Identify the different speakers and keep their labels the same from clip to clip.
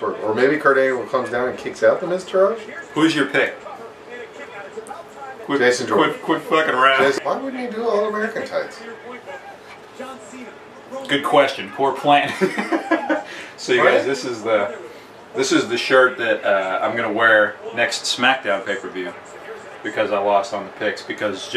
Speaker 1: Or, or maybe Kurt Angle comes down and kicks out the Miz Taraj?
Speaker 2: Who's your pick? Quit,
Speaker 1: Jason Jordan.
Speaker 2: Quit, quit fucking around.
Speaker 1: Jason, why wouldn't you do all American tights?
Speaker 2: Good question. Poor plan. so you guys, this is the this is the shirt that uh, I'm gonna wear next SmackDown pay per view because I lost on the picks because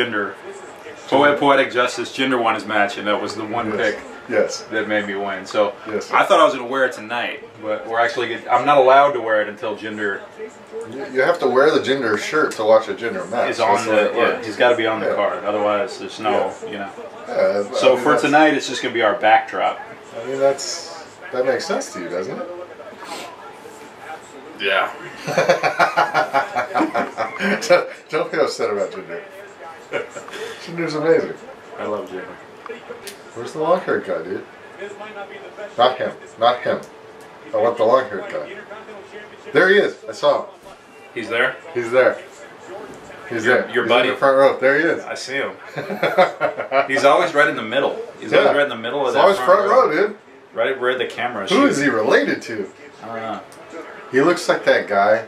Speaker 2: Poetic, Poetic Justice, Jinder won his match and that was the one
Speaker 1: Yes.
Speaker 2: pick
Speaker 1: Yes.
Speaker 2: that made me win. So
Speaker 1: Yes.
Speaker 2: I thought I was gonna wear it tonight, but we're actually get, I'm not allowed to wear it until Jinder.
Speaker 1: You, you have to wear the Jinder shirt to watch a Jinder match.
Speaker 2: is on
Speaker 1: That's
Speaker 2: the, yeah, he's got to be on the
Speaker 1: Yeah.
Speaker 2: card, otherwise there's no you know.
Speaker 1: Yeah, I
Speaker 2: So
Speaker 1: mean,
Speaker 2: for tonight, it's just gonna be our backdrop.
Speaker 1: I mean, that's that makes sense to you, doesn't it?
Speaker 2: Yeah.
Speaker 1: don't, don't be upset about Jinder. Jinder's amazing.
Speaker 2: I love Jinder.
Speaker 1: Where's the long haired guy, dude? Not him. Not him. I want the long haired guy. There he is. I saw him.
Speaker 2: He's there.
Speaker 1: He's there. He's
Speaker 2: Your-
Speaker 1: there.
Speaker 2: your
Speaker 1: He's
Speaker 2: buddy.
Speaker 1: in the front row. There he is.
Speaker 2: I see him. He's always right in the middle. He's
Speaker 1: Yeah.
Speaker 2: always right in the middle of
Speaker 1: It's
Speaker 2: that
Speaker 1: always front row, dude.
Speaker 2: Right where the camera is.
Speaker 1: Who is
Speaker 2: shooting.
Speaker 1: he related to?
Speaker 2: I don't know.
Speaker 1: He looks like that guy.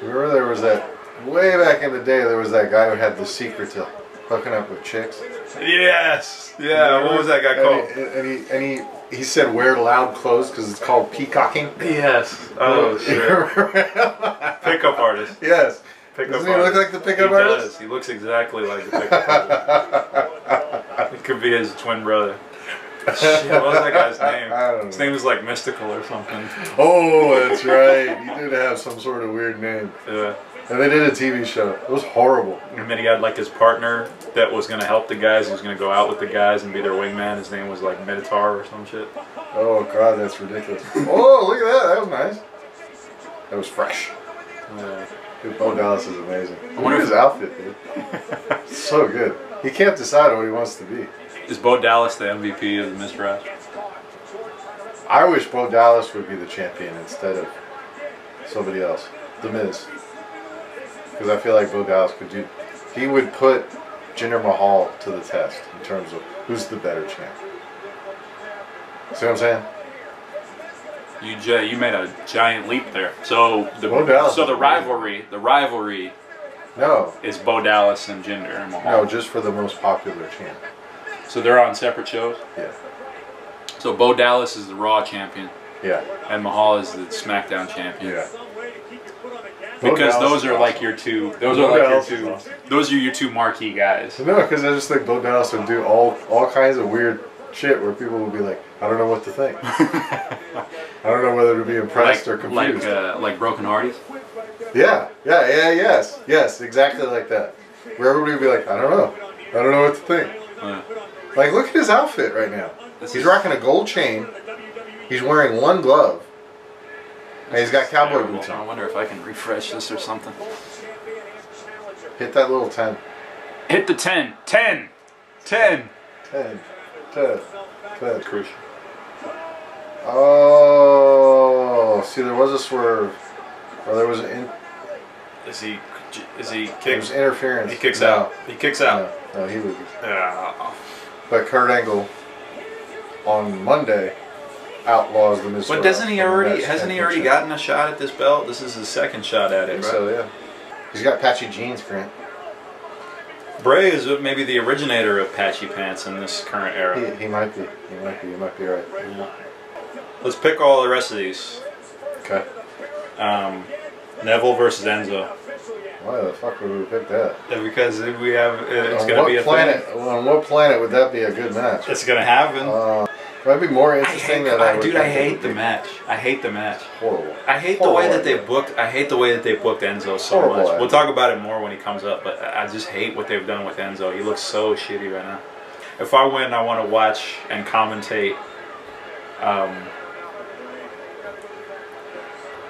Speaker 1: Remember there was that way back in the day. There was that guy who had the secret to hooking up with chicks.
Speaker 2: Yes. Yeah. What was that guy
Speaker 1: And
Speaker 2: called?
Speaker 1: he- And he and he he said wear loud clothes because it's called peacocking.
Speaker 2: Yes. Oh shit. Pickup artist.
Speaker 1: yes.
Speaker 2: Pickup
Speaker 1: Doesn't he look like the pickup
Speaker 2: he
Speaker 1: artist?
Speaker 2: Does. He looks exactly like the pickup artist. It could be his twin brother. Shit, what was that guy's name?
Speaker 1: I don't
Speaker 2: His name was like Mystical or something.
Speaker 1: Oh, that's right. He did have some sort of weird name.
Speaker 2: Yeah.
Speaker 1: And they did a TV show. It was horrible.
Speaker 2: And then he had like his partner that was gonna help the guys. He was gonna go out with the guys and be their wingman. His name was like Minotaur or some shit.
Speaker 1: Oh god, that's ridiculous. Oh, look at that. That was nice. That was fresh.
Speaker 2: Yeah.
Speaker 1: Dude, Bo Dallas is amazing. I
Speaker 2: wonder
Speaker 1: his outfit, dude. So good. He can't decide what he wants to be.
Speaker 2: Is Bo Dallas the MVP of the Miztourage?
Speaker 1: I wish Bo Dallas would be the champion instead of somebody else. The Miz. Because I feel like Bo Dallas could do. He would put Jinder Mahal to the test in terms of who's the better champ. See what I'm saying?
Speaker 2: You Jay, you made a giant leap there. So the
Speaker 1: Bo Dallas
Speaker 2: so the rivalry, the rivalry
Speaker 1: No.
Speaker 2: is Bo Dallas and Jinder and Mahal.
Speaker 1: No, just for the most popular champ.
Speaker 2: So they're on separate shows.
Speaker 1: Yeah.
Speaker 2: So Bo Dallas is the Raw champion
Speaker 1: Yeah.
Speaker 2: and Mahal is the SmackDown champion.
Speaker 1: Yeah.
Speaker 2: Because
Speaker 1: Dallas
Speaker 2: those are like
Speaker 1: awesome.
Speaker 2: your two. Those are like
Speaker 1: Dallas
Speaker 2: your two.
Speaker 1: awesome.
Speaker 2: Those are your two marquee guys.
Speaker 1: No, because I just think Bo Dallas would do all all kinds of weird shit where people would be like, I don't know what to think. I don't know whether to be impressed
Speaker 2: like
Speaker 1: or
Speaker 2: like
Speaker 1: confused.
Speaker 2: uh, like Broken Hardys.
Speaker 1: yeah, yeah, yeah, yes, yes, exactly like that. Where everybody would be like, I don't know. I don't know what to think.
Speaker 2: Uh,
Speaker 1: Like, look at his outfit right now.
Speaker 2: This
Speaker 1: He's
Speaker 2: is-
Speaker 1: rocking a gold chain. He's wearing one glove. And he's got cowboy
Speaker 2: terrible.
Speaker 1: boots
Speaker 2: I wonder if I can refresh this or something.
Speaker 1: Hit that little 10.
Speaker 2: Hit the 10. 10. 10.
Speaker 1: 10. 10. 10.
Speaker 2: Crucial.
Speaker 1: Oh, see, there was a swerve. Or there was an in,
Speaker 2: Is he? Is he kicks?
Speaker 1: interference.
Speaker 2: He kicks
Speaker 1: No,
Speaker 2: out. He kicks out.
Speaker 1: No, no, he loses.
Speaker 2: Yeah.
Speaker 1: But Kurt Angle on Monday outlaws the Miz.
Speaker 2: But doesn't he already? Hasn't he already gotten a shot at this belt? This is his second shot at it, right?
Speaker 1: so, yeah. He's got patchy jeans, Grant.
Speaker 2: Bray is maybe the originator of patchy pants in this current era.
Speaker 1: He, he might be. He might be. You might be right.
Speaker 2: Yeah. Let's pick all the rest of these.
Speaker 1: Okay.
Speaker 2: Um, Neville versus Enzo.
Speaker 1: Why the fuck would we pick that?
Speaker 2: Because we have, it's
Speaker 1: on
Speaker 2: gonna
Speaker 1: what
Speaker 2: be a
Speaker 1: planet?
Speaker 2: thing.
Speaker 1: On what planet would that be a good match?
Speaker 2: It's gonna happen.
Speaker 1: Uh, that'd be more interesting
Speaker 2: hate,
Speaker 1: than I
Speaker 2: dude, I hate the match. I hate the match.
Speaker 1: Horrible.
Speaker 2: I hate the way that they booked. I hate the way that they booked Enzo so
Speaker 1: Horrible
Speaker 2: much. We'll talk about it more when he comes up, but I just hate what they've done with Enzo. He looks so shitty right now. If I win, I want to watch and commentate um,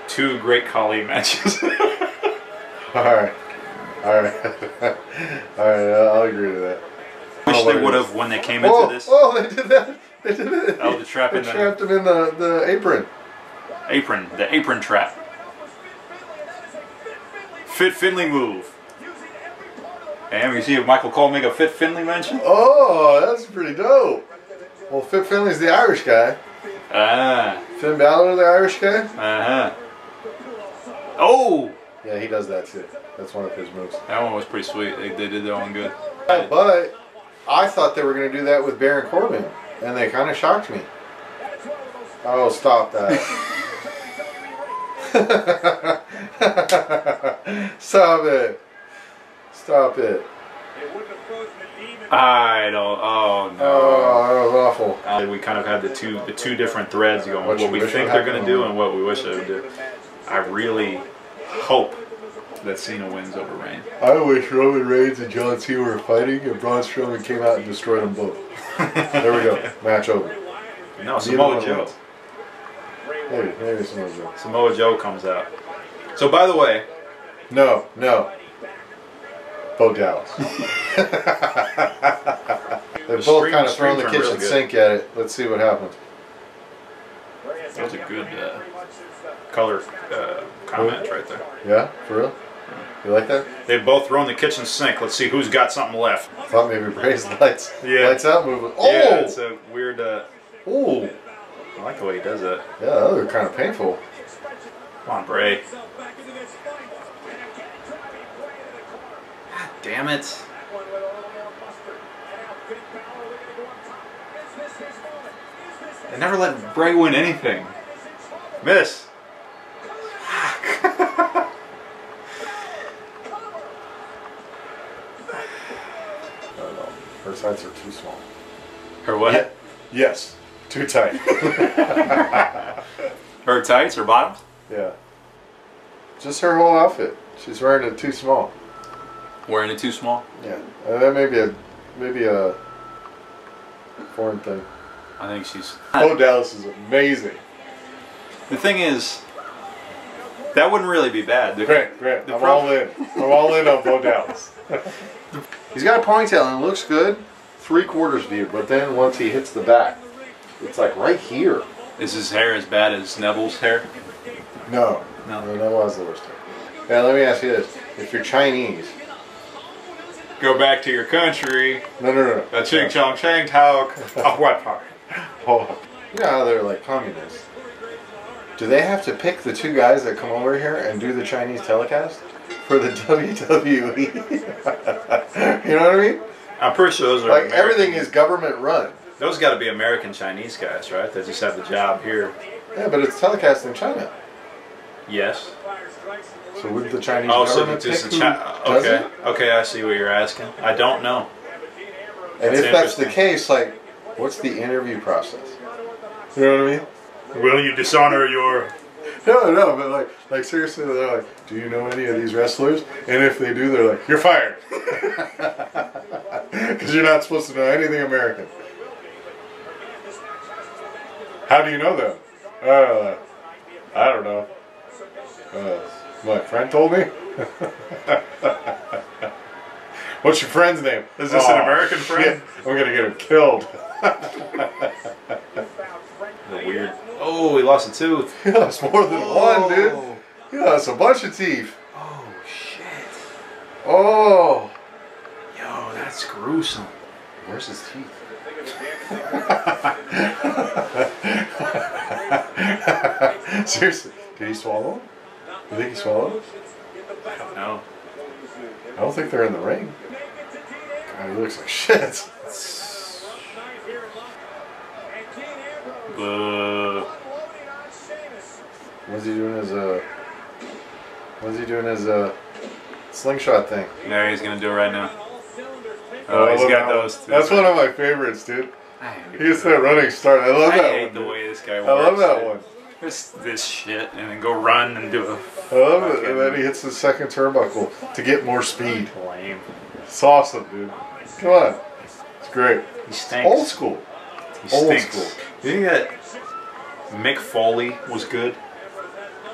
Speaker 2: two Great Khali matches.
Speaker 1: All right. All right. All right. I'll agree to that.
Speaker 2: I Wish
Speaker 1: Oh,
Speaker 2: they would have when they came into
Speaker 1: Oh,
Speaker 2: this
Speaker 1: oh, they did that. They did it.
Speaker 2: Oh, the trap
Speaker 1: They
Speaker 2: in the-
Speaker 1: trapped him in the, the apron.
Speaker 2: apron, the apron trap. Fit Finlay move. And we see Michael Cole make a Fit Finlay mention.
Speaker 1: Oh, that's pretty dope. Well, Fit Finlay's the Irish guy.
Speaker 2: Ah,
Speaker 1: Finn Balor, the Irish guy.
Speaker 2: Uh huh. Oh,
Speaker 1: Yeah, he does that too. That's one of his moves.
Speaker 2: that one was pretty sweet. They, they did that one good.
Speaker 1: But I thought they were going to do that with Baron Corbin, and they kind of shocked me. Oh, stop that. stop it. Stop it.
Speaker 2: I don't. Oh no.
Speaker 1: Oh, that was awful.
Speaker 2: Uh, we kind of had the two the two different threads going.
Speaker 1: What
Speaker 2: What, we think they're going to do and what we wish they would do. I really hope that Cena wins over Reigns.
Speaker 1: I wish Roman Reigns and John Cena were fighting, and Braun Strowman came out and destroyed them both. There we go. Match over.
Speaker 2: No, Samoa Joe.
Speaker 1: Maybe, maybe Samoa Joe.
Speaker 2: Samoa Joe comes out. So by the way,
Speaker 1: No, no. Bo Dallas. They've both
Speaker 2: stream-
Speaker 1: kind of throwing the kitchen
Speaker 2: really
Speaker 1: sink at it. Let's see what happens.
Speaker 2: that was a good uh, color uh, comment right there.
Speaker 1: Yeah, for real? You like that?
Speaker 2: They've both thrown the kitchen sink. Let's see who's got something left.
Speaker 1: I Thought maybe Bray's lights,
Speaker 2: Yeah.
Speaker 1: lights out movement. Oh,
Speaker 2: Yeah, it's a weird. Uh,
Speaker 1: oh,
Speaker 2: I like the way he does that.
Speaker 1: yeah, that was kind of painful.
Speaker 2: Come on, Bray. God damn it. They never let Bray win anything. Miss.
Speaker 1: I don't know. Her sides are too small.
Speaker 2: Her what?
Speaker 1: Yeah. Yes, too tight.
Speaker 2: Her tights, her bottoms?
Speaker 1: yeah. Just her whole outfit. She's wearing it too small.
Speaker 2: Wearing it too small?
Speaker 1: Yeah, uh, that may be a maybe a foreign thing.
Speaker 2: I think she's.
Speaker 1: Bo Dallas is amazing.
Speaker 2: The thing is, that wouldn't really be bad. The-
Speaker 1: Grant, Grant,
Speaker 2: The
Speaker 1: I'm
Speaker 2: prob-
Speaker 1: all in. I'm all in on Bo Dallas. He's got a ponytail and it looks good, three quarters view, but then once he hits the back, it's like right here.
Speaker 2: Is his hair as bad as Neville's hair?
Speaker 1: No,
Speaker 2: No.
Speaker 1: no, that was the worst. Now let me ask you this: If you're Chinese,
Speaker 2: Go back to your country.
Speaker 1: no, no, no,
Speaker 2: A ching chong chang talk. Oh, what part?
Speaker 1: Oh, you know they're like communists. Do they have to pick the two guys that come over here and do the Chinese telecast for the WWE? you know what I mean?
Speaker 2: I'm pretty sure those are
Speaker 1: Like
Speaker 2: American-
Speaker 1: everything is government run.
Speaker 2: Those got to be American Chinese guys, right? That just have the job here.
Speaker 1: Yeah, but it's telecast in China.
Speaker 2: Yes.
Speaker 1: So would the Chinese
Speaker 2: Oh,
Speaker 1: government
Speaker 2: just
Speaker 1: pick
Speaker 2: the
Speaker 1: who
Speaker 2: Chi-
Speaker 1: does
Speaker 2: Okay. Okay, I see what you're asking. I don't know.
Speaker 1: And
Speaker 2: That's
Speaker 1: if that's the case, like, what's the interview process? You know what I mean?
Speaker 2: Will you dishonor your?
Speaker 1: No, no, but like, like seriously, they're like, do you know any of these wrestlers? And if they do, they're like, you're fired, because you're not supposed to know anything American. How do you know that? Uh, I don't know. Uh, my friend told me. What's your friend's name?
Speaker 2: Is this an
Speaker 1: "Oh,
Speaker 2: American
Speaker 1: shit,
Speaker 2: friend?"
Speaker 1: I'm gonna get him killed.
Speaker 2: The weird. Oh, he lost a tooth.
Speaker 1: He lost more than one, dude.
Speaker 2: Oh.
Speaker 1: He lost a bunch of teeth.
Speaker 2: Oh shit.
Speaker 1: Oh.
Speaker 2: Yo, that's gruesome.
Speaker 1: Where's his teeth? Seriously, did he swallow? You think he swallowed?
Speaker 2: I don't know.
Speaker 1: I don't think they're in the ring. God, he looks like shit. What's he doing his uh? What's he doing his uh? Slingshot thing.
Speaker 2: there he's gonna do it right now.
Speaker 1: I
Speaker 2: Oh, he's
Speaker 1: love
Speaker 2: got those.
Speaker 1: one. That's one of my favorites, dude.
Speaker 2: I
Speaker 1: He gets that running start. I love that.
Speaker 2: I
Speaker 1: that
Speaker 2: hate
Speaker 1: one.
Speaker 2: the
Speaker 1: dude.
Speaker 2: way this guy works.
Speaker 1: I love that
Speaker 2: dude.
Speaker 1: one.
Speaker 2: This this shit, and then go run and do a
Speaker 1: I love it. And then he hits the second turnbuckle to get more speed.
Speaker 2: lame.
Speaker 1: It's awesome, dude. Come on. It's great.
Speaker 2: He stinks.
Speaker 1: Old school.
Speaker 2: He
Speaker 1: old
Speaker 2: stinks.
Speaker 1: school.
Speaker 2: You think that Mick Foley was good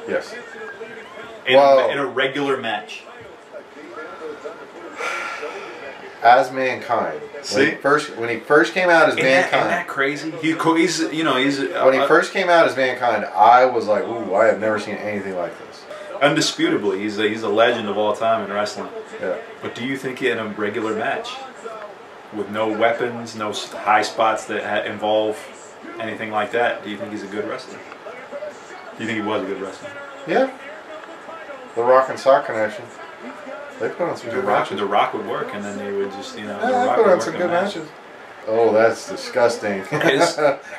Speaker 1: Yes.
Speaker 2: in,
Speaker 1: Wow.
Speaker 2: in a regular match?
Speaker 1: As mankind. When
Speaker 2: See?
Speaker 1: he first when he first came out as
Speaker 2: Isn't that, isn't
Speaker 1: mankind.
Speaker 2: that crazy? He, he's you know he's uh,
Speaker 1: when he
Speaker 2: uh,
Speaker 1: first came out as mankind, I was like, ooh, I have never seen anything like this.
Speaker 2: undisputably he's a, he's a legend of all time in wrestling.
Speaker 1: Yeah.
Speaker 2: But do you think in a regular match with no weapons, no high spots that ha- involve anything like that, do you think he's a good wrestler? Do you think he was a good wrestler?
Speaker 1: Yeah. The Rock and Sock connection. They put on some
Speaker 2: The
Speaker 1: good
Speaker 2: Rock,
Speaker 1: matches.
Speaker 2: the Rock would work, and then they would just, you know,
Speaker 1: Yeah,
Speaker 2: the
Speaker 1: they
Speaker 2: Rock
Speaker 1: put on some good
Speaker 2: match.
Speaker 1: matches. Oh, that's disgusting.
Speaker 2: His-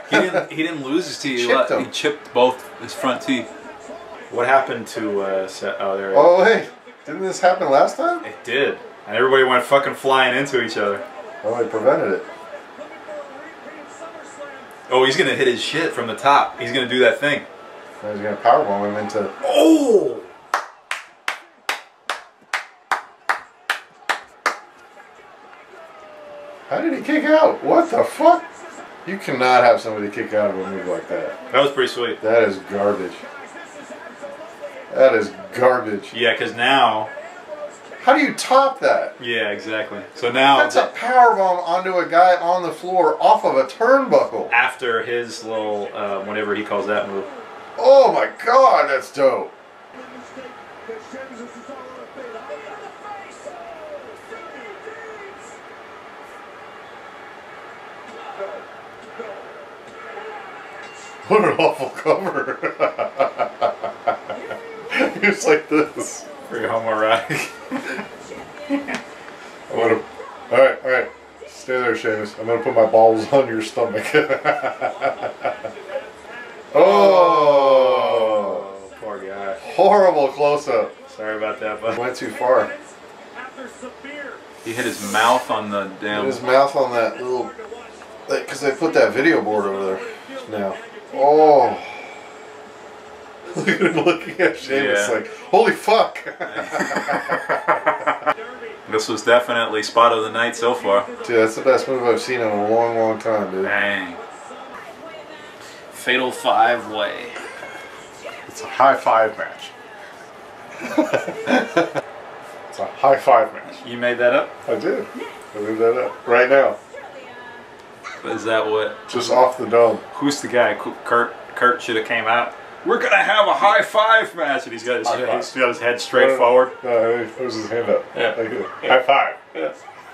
Speaker 2: he didn't. He didn't lose his teeth. He,
Speaker 1: Chipped
Speaker 2: let- he chipped both his front teeth. What happened to? Uh, Seth? Oh, there.
Speaker 1: oh, wait. Didn't this happen last time?
Speaker 2: It did, and everybody went fucking flying into each other.
Speaker 1: Oh, they prevented it.
Speaker 2: Oh, he's gonna hit his shit from the top. He's gonna do that thing.
Speaker 1: I was going to powerbomb him into.
Speaker 2: Oh!
Speaker 1: How did he kick out? What the fuck? You cannot have somebody kick out of a move like that.
Speaker 2: That was pretty sweet.
Speaker 1: That is garbage. That is garbage.
Speaker 2: Yeah, because now.
Speaker 1: How do you top that?
Speaker 2: Yeah, exactly. So now
Speaker 1: That's a power bomb onto a guy on the floor off of a turnbuckle.
Speaker 2: after his little uh, whatever he calls that move.
Speaker 1: Oh my god, that's dope. What an awful cover. It's like this.
Speaker 2: Pretty homoerotic.
Speaker 1: I'm gonna. Alright, alright. Stay there, Sheamus. I'm gonna put my balls on your stomach. oh!
Speaker 2: poor guy.
Speaker 1: Horrible close up.
Speaker 2: Sorry about that, but
Speaker 1: Went too far.
Speaker 2: he hit his mouth on the damn.
Speaker 1: his mouth on that little. Because they put that video board over there now. Oh. Look at him looking at Sheamus
Speaker 2: Yeah.
Speaker 1: like, holy fuck!
Speaker 2: This was definitely spot of the night so far.
Speaker 1: Dude, that's the best move I've seen in a long, long time, dude.
Speaker 2: Dang. Fatal five way.
Speaker 1: It's a high five match. it's a high five match.
Speaker 2: You made that up?
Speaker 1: I did. I made that up right now.
Speaker 2: Is that what?
Speaker 1: Just off the dome.
Speaker 2: Who's the guy? Kurt. Kurt should have came out. We're gonna have a high five match, and he's got his,
Speaker 1: five.
Speaker 2: he's got his head straight uh, forward.
Speaker 1: No, he throws his hand up.
Speaker 2: Yeah.
Speaker 1: Like uh, this. High five.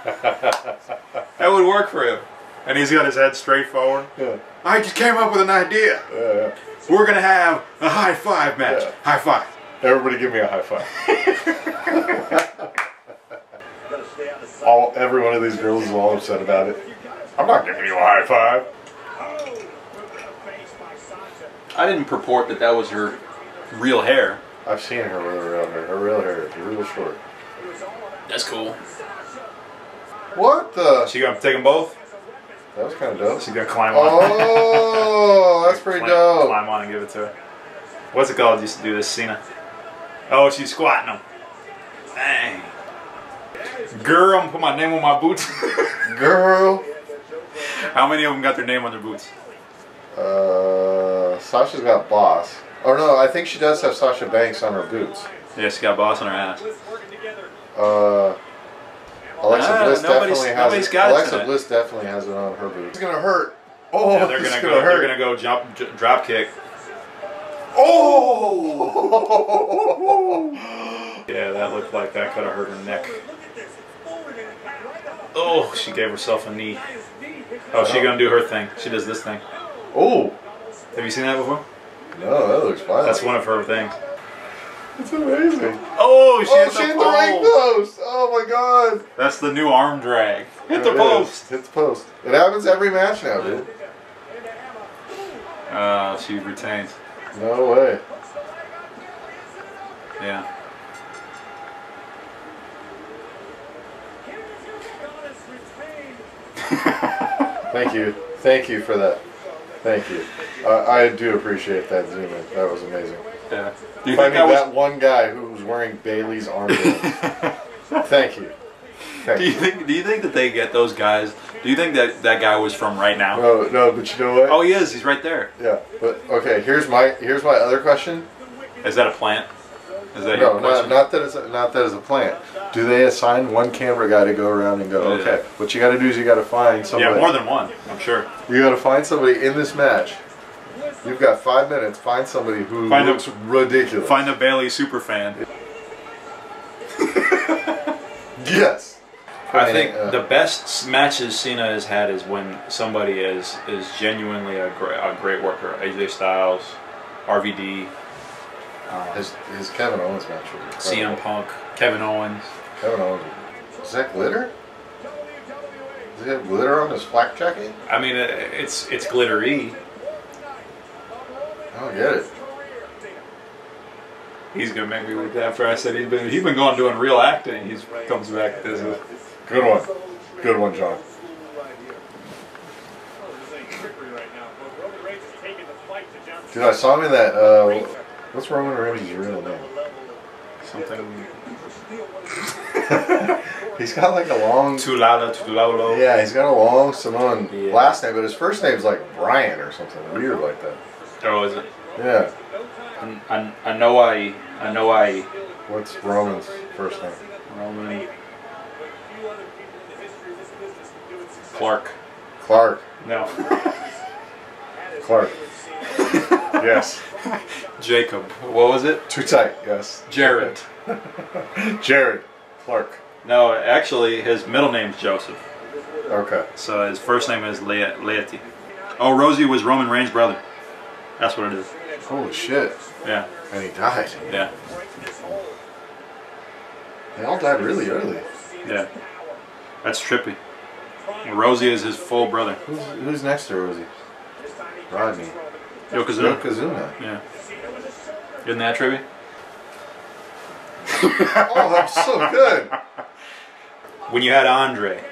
Speaker 2: That would work for him. And he's got his head straight forward.
Speaker 1: Yeah.
Speaker 2: I just came up with an idea.
Speaker 1: Yeah.
Speaker 2: We're gonna have a high five match.
Speaker 1: Yeah.
Speaker 2: High five.
Speaker 1: Everybody give me a high five. all, every one of these girls is all upset about it. I'm not giving you a high five.
Speaker 2: I didn't purport that that was her real hair.
Speaker 1: I've seen her with her real hair. Her real hair is real short.
Speaker 2: That's cool.
Speaker 1: What the?
Speaker 2: She gonna take them both?
Speaker 1: That was kind of dope.
Speaker 2: She's gonna climb on.
Speaker 1: Oh, that's pretty
Speaker 2: climb,
Speaker 1: dope.
Speaker 2: Climb on and give it to her. What's it called? Used to do this, Cena. Oh, she's squatting them. Dang. Girl, I'm gonna put my name on my boots.
Speaker 1: Girl.
Speaker 2: How many of them got their name on their boots?
Speaker 1: Uh, Sasha's got boss. Oh no, I think she does have Sasha Banks on her boots.
Speaker 2: Yeah, she got boss on her ass.
Speaker 1: Uh, Alexa
Speaker 2: Ah,
Speaker 1: Bliss
Speaker 2: nobody's-
Speaker 1: definitely has
Speaker 2: nobody's
Speaker 1: it.
Speaker 2: got it
Speaker 1: Alexa
Speaker 2: tonight.
Speaker 1: Bliss definitely has it on her boots. It's gonna hurt. Oh,
Speaker 2: Yeah, they're
Speaker 1: it's
Speaker 2: gonna
Speaker 1: gonna,
Speaker 2: go.
Speaker 1: hurt.
Speaker 2: They're gonna go jump, j- drop kick.
Speaker 1: Oh!
Speaker 2: Yeah, that looked like that could have hurt her neck. Oh, she gave herself a knee. Oh, she gonna do her thing. She does this thing.
Speaker 1: oh!
Speaker 2: Have you seen that before?
Speaker 1: No, that looks violent.
Speaker 2: That's one of her things.
Speaker 1: It's amazing.
Speaker 2: Oh, she
Speaker 1: oh,
Speaker 2: hit
Speaker 1: she
Speaker 2: the
Speaker 1: hit the ring post. Oh my god.
Speaker 2: That's the new arm drag. Hit the
Speaker 1: is.
Speaker 2: post.
Speaker 1: Hit the post. It happens every match now, dude.
Speaker 2: Uh, she retains.
Speaker 1: No way.
Speaker 2: Yeah.
Speaker 1: Thank you. Thank you for that. Thank you. Uh, I do appreciate that zoom in. That was amazing.
Speaker 2: Yeah. Do you
Speaker 1: Finding
Speaker 2: think that
Speaker 1: that one guy who was wearing Bayley's armband. Thank you. Thank
Speaker 2: Do you
Speaker 1: you.
Speaker 2: think? Do you think that they get those guys? Do you think that that guy was from right now?
Speaker 1: No, no, but you know what?
Speaker 2: Oh, he is. He's right there.
Speaker 1: Yeah, but okay. Here's my here's my other question.
Speaker 2: Is that a plant? Is that your
Speaker 1: No, not, not that it's a, not that it's a plant. Do they assign one camera guy to go around and go?
Speaker 2: Yeah.
Speaker 1: Okay, what you got to do is you got to find somebody.
Speaker 2: yeah, more than one. I'm sure.
Speaker 1: You got to find somebody in this match. You've got five minutes. Find somebody who
Speaker 2: Find a-
Speaker 1: looks ridiculous.
Speaker 2: Find a Bayley super fan.
Speaker 1: yes.
Speaker 2: I think
Speaker 1: Uh,
Speaker 2: the best matches Cena has had is when somebody is is genuinely a great, a great worker. AJ Styles, RVD, uh,
Speaker 1: His his Kevin Owens match was
Speaker 2: CM
Speaker 1: incredible.
Speaker 2: Punk, Kevin Owens.
Speaker 1: Kevin Owens. Is that glitter? Does he have glitter on his flak jacket?
Speaker 2: I mean, it's it's glittery.
Speaker 1: I don't get it.
Speaker 2: He's gonna make me look that after I said he's been he's been going doing real acting. He's comes back this is
Speaker 1: Good one. Good one, John. Dude, I saw him in that. Uh, what's Roman Reigns' real name?
Speaker 2: something
Speaker 1: He's got like a long.
Speaker 2: Tulala Tulalo.
Speaker 1: Yeah, he's got a long Samoan
Speaker 2: Yeah.
Speaker 1: last name, but his first name's like Brian or something weird like that.
Speaker 2: Oh, is it?
Speaker 1: Yeah.
Speaker 2: I, I, I know I I know I
Speaker 1: What's Roman's first name?
Speaker 2: Roman Clark.
Speaker 1: Clark.
Speaker 2: No.
Speaker 1: Clark. yes.
Speaker 2: Jacob. What was it?
Speaker 1: Too tight. Yes.
Speaker 2: Jared.
Speaker 1: Jared. Clark.
Speaker 2: No, actually, his middle name's Joseph.
Speaker 1: Okay.
Speaker 2: So his first name is Le-. Oh, Rosey was Roman Reigns' brother. That's what it is.
Speaker 1: Holy shit.
Speaker 2: Yeah,
Speaker 1: And he died.
Speaker 2: yeah,
Speaker 1: They all died really early.
Speaker 2: yeah. That's trippy. Rosey is his full brother.
Speaker 1: Who's, who's next to Rosey? Rodney.
Speaker 2: Yokozuna.
Speaker 1: Yokozuna.
Speaker 2: Yeah. Isn't that trippy?
Speaker 1: oh, that's so good.
Speaker 2: When you had Andre,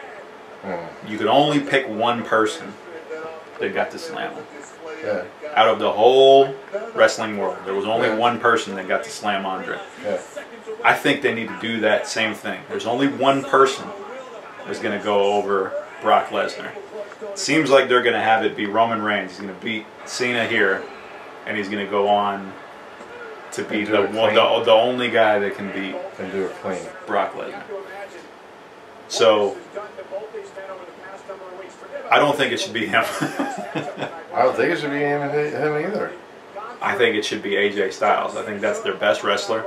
Speaker 1: Oh,
Speaker 2: you could only pick one person that got to slam him.
Speaker 1: yeah.
Speaker 2: Out of the whole wrestling world, there was only
Speaker 1: Yeah.
Speaker 2: one person that got to slam Andre.
Speaker 1: Yeah.
Speaker 2: I think they need to do that same thing. There's only one person that's going to go over Brock Lesnar. Seems like they're going to have it be Roman Reigns. He's going to beat Cena here, and he's going to go on to be the, one, the the only guy that can beat
Speaker 1: And do it clean.
Speaker 2: Brock Lesnar. So I don't think it should be him.
Speaker 1: I don't think it should be him, him either.
Speaker 2: I think it should be AJ Styles. I think that's their best wrestler,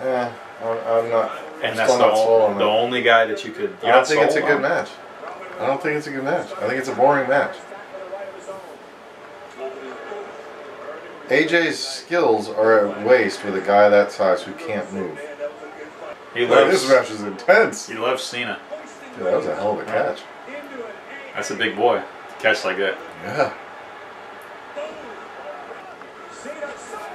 Speaker 1: Eh, I'm, I'm not.
Speaker 2: and that's the,
Speaker 1: not sold on
Speaker 2: the only guy that you could.
Speaker 1: I don't think it's a good match. I don't think it's a good match. I think it's a boring match. AJ's skills are at waste with a guy that size who can't move.
Speaker 2: He
Speaker 1: Like,
Speaker 2: loves.
Speaker 1: this match is intense.
Speaker 2: He loves Cena.
Speaker 1: Dude, that was a hell of a catch.
Speaker 2: That's a big boy. Catch like that.
Speaker 1: Yeah.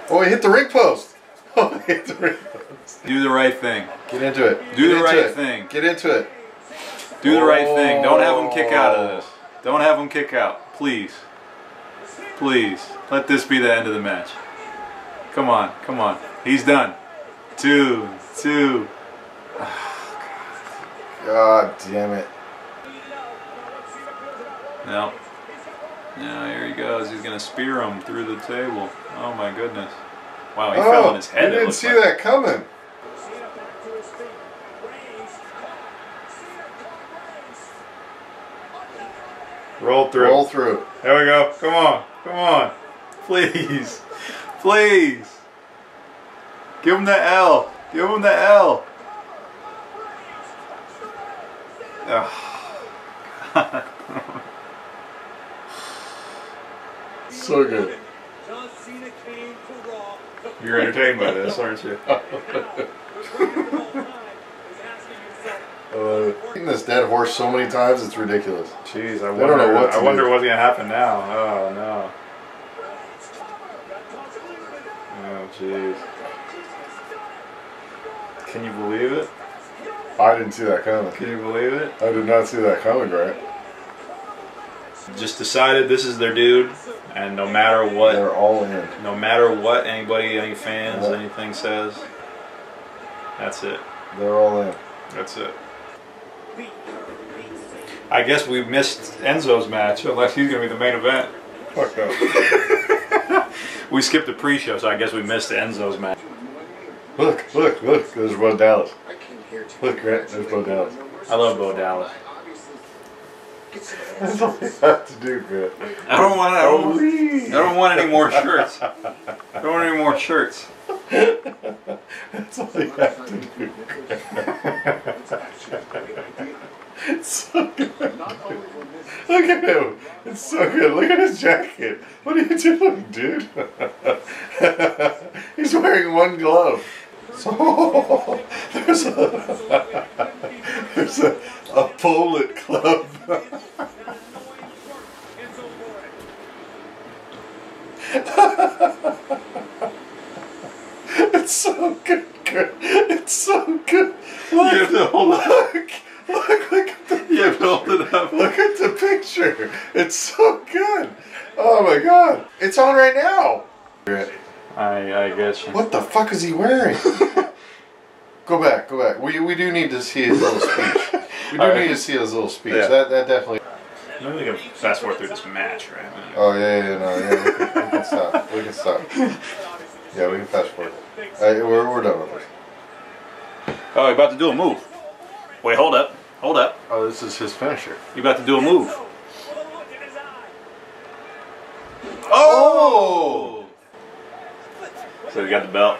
Speaker 1: Oh, he hit the ring post. Oh, he hit the ring post.
Speaker 2: Do the right thing.
Speaker 1: Get into it.
Speaker 2: Do
Speaker 1: Get
Speaker 2: the right
Speaker 1: it.
Speaker 2: thing.
Speaker 1: Get into it.
Speaker 2: Do the right thing. Don't have him kick out of
Speaker 1: Oh.
Speaker 2: this. Don't have him kick out. Please. Please. Let this be the end of the match. Come on. Come on. He's done. Two. Two.
Speaker 1: God damn it.
Speaker 2: No. Now here he goes. He's gonna spear him through the table. Oh my goodness. Wow, he fell on oh, his head. I
Speaker 1: didn't see
Speaker 2: like.
Speaker 1: that coming.
Speaker 2: Roll through.
Speaker 1: Roll through.
Speaker 2: There we go. Come on. Come on. Please. Please. Give him the L. Give him the L. Ugh.
Speaker 1: So good.
Speaker 2: You're entertained by this, aren't you?
Speaker 1: Eating this dead horse so many times, it's ridiculous.
Speaker 2: Jeez, I
Speaker 1: don't
Speaker 2: wonder.
Speaker 1: know what to
Speaker 2: I wonder
Speaker 1: do.
Speaker 2: what's gonna happen now. Oh no. Oh jeez. Can you believe it?
Speaker 1: I didn't see that coming.
Speaker 2: Can you believe it?
Speaker 1: I did not see that coming, right?
Speaker 2: Just decided this is their dude, and no matter what,
Speaker 1: They're all in.
Speaker 2: no matter what anybody, any fans,
Speaker 1: Yeah.
Speaker 2: anything says, that's it.
Speaker 1: They're all in.
Speaker 2: That's it. I guess we missed Enzo's match, unless he's gonna be the main event.
Speaker 1: Fuck up.
Speaker 2: We skipped the pre-show, so I guess we missed Enzo's match.
Speaker 1: look, look, look. There's Bo Dallas. Look, Grant. There's Bo Dallas.
Speaker 2: I love Bo Dallas.
Speaker 1: That's all you have to do, Grant.
Speaker 2: I don't want. I don't, I don't want any more shirts. I don't want any more shirts.
Speaker 1: That's all you have to do. It's so good. Look at him. It's so good. Look at his jacket. What are you doing, dude? He's wearing one glove. So there's a there's a, a bullet club. it's so good, good. It's so good. Look,
Speaker 2: You have to hold it
Speaker 1: look, look, look at the
Speaker 2: You have to hold it up.
Speaker 1: Look at the picture. It's so good. Oh my god. It's on right now.
Speaker 2: I, I guess you.
Speaker 1: What the fuck is he wearing? go back, go back. We, we do need to see his little speech. We do
Speaker 2: All right.
Speaker 1: need to see his little speech.
Speaker 2: Yeah.
Speaker 1: That that definitely.
Speaker 2: Maybe we can fast forward through this match, right?
Speaker 1: Oh yeah, yeah, no, yeah. We can, we can stop. We can stop. Yeah, we can fast forward. All right, we're we're done with this.
Speaker 2: Oh, you're about to do a move. Wait, hold up. Hold up.
Speaker 1: Oh, this is his finisher.
Speaker 2: You're about to do a move.
Speaker 1: Oh!
Speaker 2: So we got the belt.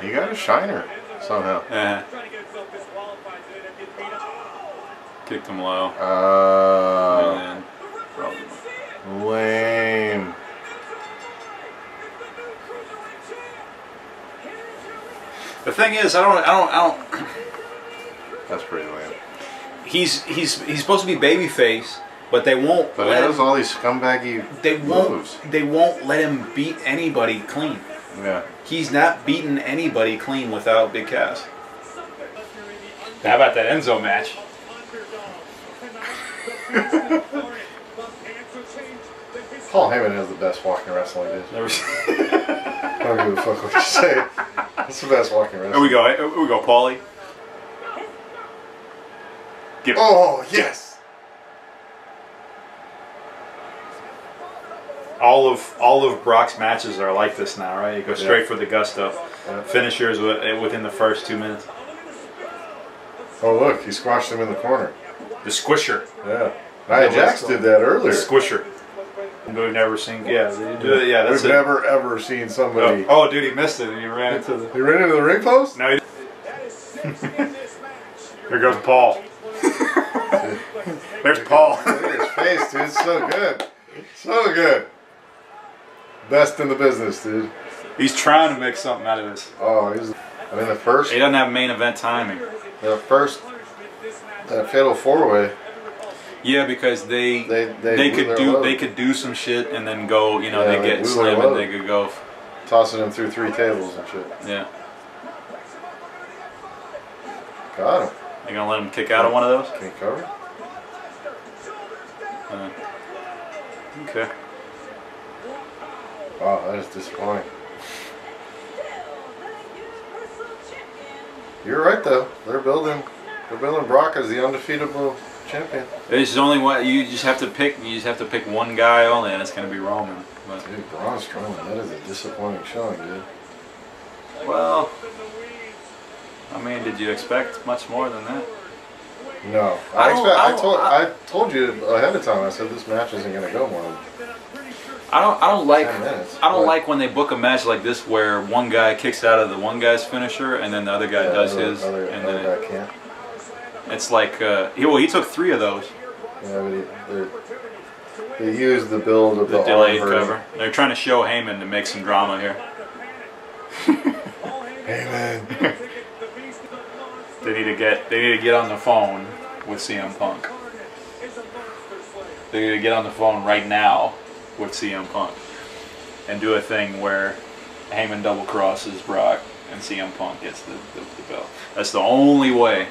Speaker 1: He got a shiner somehow.
Speaker 2: Yeah. Kicked him low.
Speaker 1: Uh,
Speaker 2: and probably.
Speaker 1: lame.
Speaker 2: The thing is, I don't, I don't, I don't.
Speaker 1: That's pretty lame.
Speaker 2: He's he's he's supposed to be babyface, but they won't.
Speaker 1: But
Speaker 2: let
Speaker 1: it has
Speaker 2: him,
Speaker 1: all these scumbaggy
Speaker 2: they won't.
Speaker 1: moves.
Speaker 2: They won't let him beat anybody clean.
Speaker 1: Yeah.
Speaker 2: He's not beating anybody clean without Big Cass. How about that Enzo match?
Speaker 1: Paul Heyman has the best walking wrestling, dude.
Speaker 2: There, was,
Speaker 1: I don't give a fuck what you say. That's the best walking
Speaker 2: there
Speaker 1: wrestling.
Speaker 2: we go. Here we go, Paulie. Give
Speaker 1: Oh, yes!
Speaker 2: all of all of Brock's matches are like this now, right? You go straight
Speaker 1: Yeah.
Speaker 2: for the gusto.
Speaker 1: Yeah.
Speaker 2: Finishers eh, within the first two minutes.
Speaker 1: Oh, look, he squashed him in the corner.
Speaker 2: The squisher.
Speaker 1: Yeah. Nia Jax did that earlier.
Speaker 2: The
Speaker 1: earlier.
Speaker 2: squisher. We've never seen. Yeah, they do it. yeah. That's
Speaker 1: We've
Speaker 2: it.
Speaker 1: never, ever seen somebody.
Speaker 2: Oh, oh, dude, he missed it and he ran into the.
Speaker 1: He ran into the ring post?
Speaker 2: No, he. Here goes Paul. There's Paul.
Speaker 1: Look at his face, dude. It's so good. So good. Best in the business, dude.
Speaker 2: He's trying to make something out of this.
Speaker 1: Oh, he's. I mean, the first,
Speaker 2: He doesn't have main event timing.
Speaker 1: the first, that fatal four way.
Speaker 2: Yeah, because they
Speaker 1: They- they
Speaker 2: they, could do
Speaker 1: load.
Speaker 2: they could do some shit and then go. You know,
Speaker 1: Yeah,
Speaker 2: they
Speaker 1: they
Speaker 2: get slim and they could go.
Speaker 1: Tossing them through three tables and shit.
Speaker 2: Yeah,
Speaker 1: Got him.
Speaker 2: you gonna let him kick out of one of those?
Speaker 1: Can he cover?
Speaker 2: Uh, okay.
Speaker 1: Wow, that is disappointing. You're right though. They're building. They're Brock is the undefeatable champion.
Speaker 2: There's only one. You just have to pick. You just have to pick one guy only, and it's gonna be Roman. But
Speaker 1: Dude, Braun Strowman. That is a disappointing showing, dude.
Speaker 2: well, I mean, did you expect much more than that?
Speaker 1: No,
Speaker 2: I
Speaker 1: I, expect,
Speaker 2: I
Speaker 1: I, told
Speaker 2: I-
Speaker 1: told you ahead of time. I said this match isn't gonna go more than
Speaker 2: I don't. I don't like.
Speaker 1: minutes.
Speaker 2: I don't like when they book a match like this where one guy kicks out of the one guy's finisher and then the other guy
Speaker 1: Yeah,
Speaker 2: does
Speaker 1: other-
Speaker 2: his,
Speaker 1: Other,
Speaker 2: and
Speaker 1: other
Speaker 2: then
Speaker 1: guy can't.
Speaker 2: It's like uh, he, well, he took three of those.
Speaker 1: Yeah, but he, they're- used the build of the,
Speaker 2: The delayed
Speaker 1: arm
Speaker 2: cover. They're trying to show Heyman to make some drama here.
Speaker 1: Hey man,
Speaker 2: They need to get. They need to get on the phone with CM Punk. They need to get on the phone right now with CM Punk and do a thing where Heyman double crosses Brock and CM Punk gets the, the, the belt. That's the only way.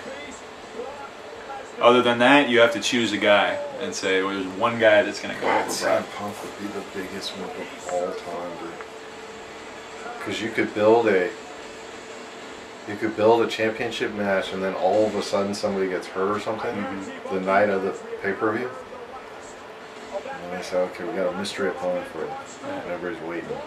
Speaker 2: Other than that, you have to choose a guy and say, well, there's one guy that's going to go
Speaker 1: God,
Speaker 2: over.
Speaker 1: CM Punk would be the biggest move of all time, dude. Because you could build a, you could build a championship match, and then all of a sudden somebody gets hurt or something
Speaker 2: Mm-hmm.
Speaker 1: the night of the pay per view. And they say, okay, we got a mystery opponent for it, and everybody's waiting.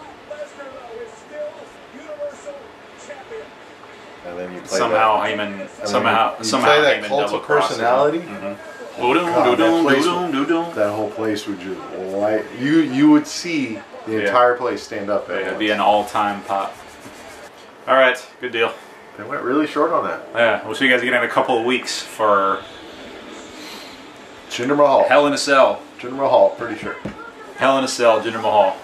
Speaker 1: And then you play
Speaker 2: Somehow
Speaker 1: that.
Speaker 2: Heyman,
Speaker 1: then
Speaker 2: somehow,
Speaker 1: you
Speaker 2: somehow
Speaker 1: play that
Speaker 2: Heyman
Speaker 1: cult
Speaker 2: double
Speaker 1: of
Speaker 2: crosses him.
Speaker 1: personality.
Speaker 2: Mhm.
Speaker 1: God, that place
Speaker 2: doo-doom, doo-doom.
Speaker 1: that whole place would just light. You you would see the
Speaker 2: Yeah.
Speaker 1: entire place stand up. at
Speaker 2: It'd
Speaker 1: once.
Speaker 2: be an all-time pop. All right, good deal.
Speaker 1: They went really short on that.
Speaker 2: Yeah, we'll see you guys again in a couple of weeks for
Speaker 1: Jinder Mahal.
Speaker 2: Hell in a Cell.
Speaker 1: Jinder Mahal, pretty sure.
Speaker 2: Hell in a Cell, Jinder Mahal.